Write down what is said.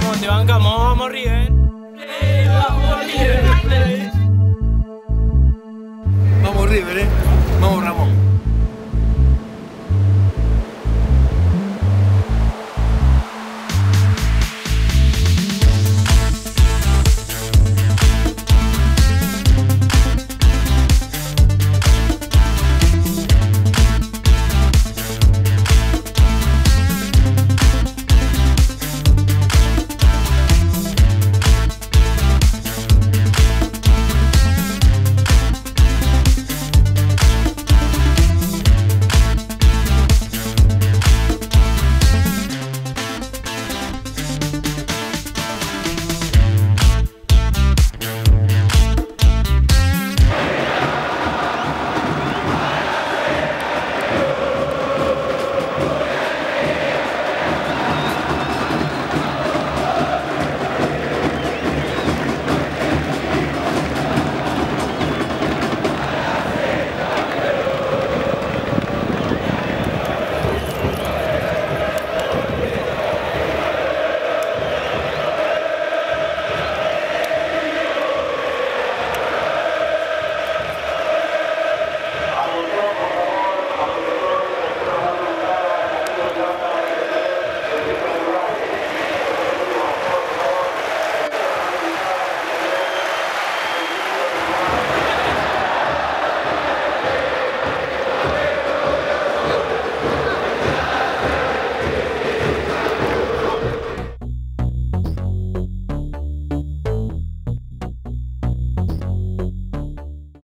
bancamos, te bancamos, vamos River. Vamos River.